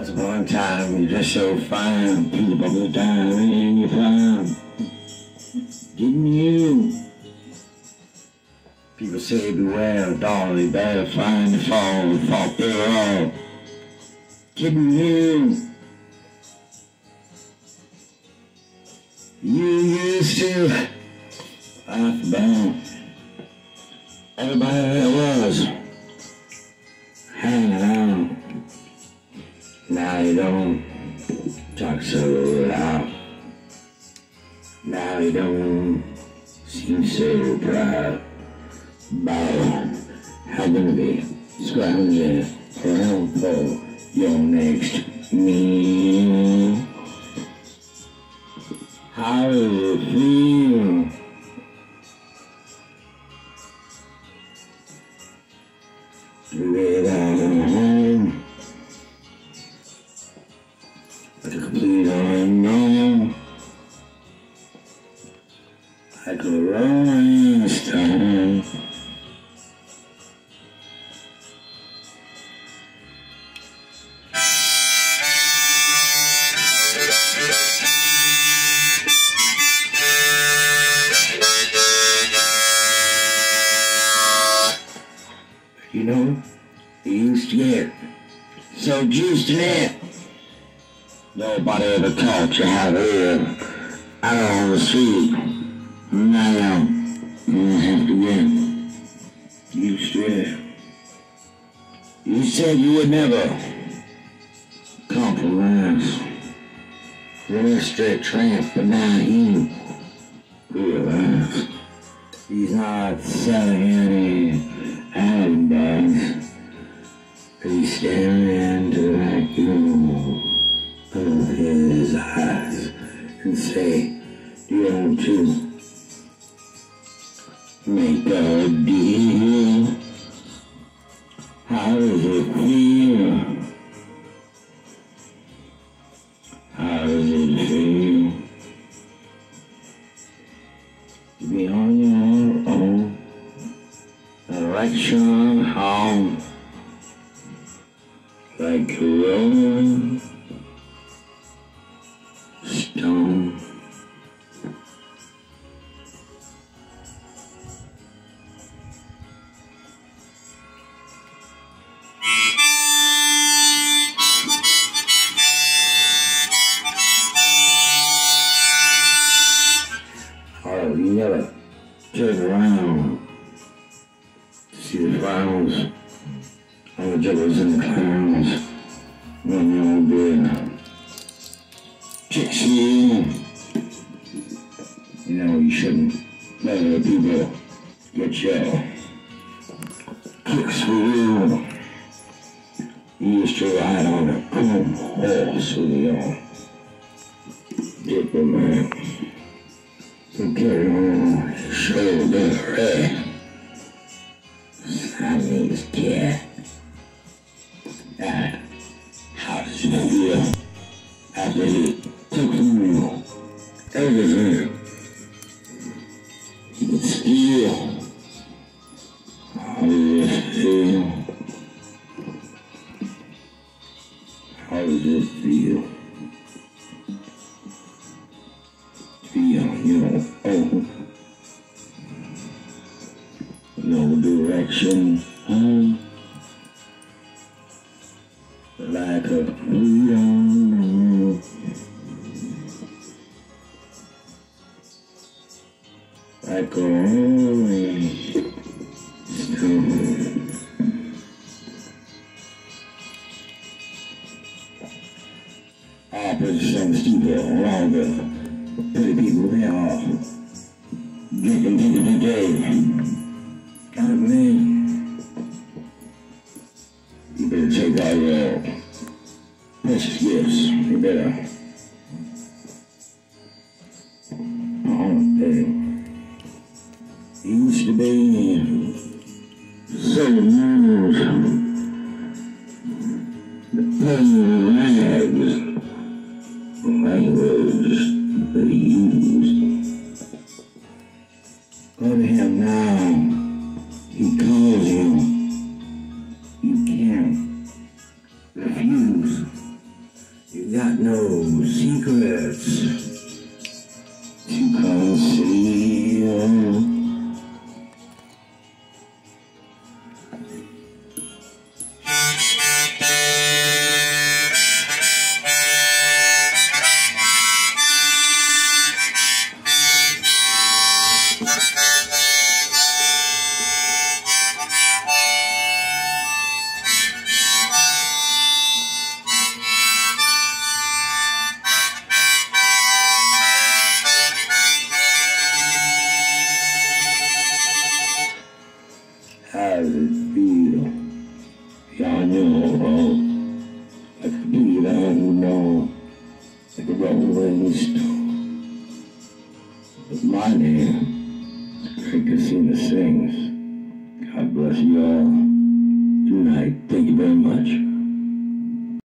Upon a time, you're just so fine. All the time in your prime. Didn't you? People say beware, darling, you better find the fall, fall through all. Didn't you? You used to laugh about everybody that was seem so proud about having to be scrounging around for your next meal. How does it feel? To be out at home? Like a complete unknown. Like a rolling stone. You know, you used to get so juiced in it. Nobody ever taught you how to live out on the street. Now, um, you have to used to it. You said you would never compromise. You're a straight tramp, but now you realize he's not selling any handbags. He's staring into the vacuum of his eyes and say, Do you want to make a deal? How does it feel? How does it feel to be on your own? Direction home like a rolling stone. The flowers all the jugglers and the clowns. When you're big kicks you. You know you shouldn't. Let other people get your kicks for you. You used to ride on a cool horse with your diplomat. To carry on. Your shoulder, eh? Cat. God, how does it feel after he took you everything he could? How it feel? How does it feel be on your own? No direction home like a freedom like a stone. Opposition stupid longer. Pretty people they are drinking to the day. Got me. You better take all your precious gifts. You better. Oh. It used to be so news. The plain rags language they used. Go to him now. secrets. Down, you know, like a rolling stone. But my name Craig Casino Sings. God bless you all. Good night. Thank you very much.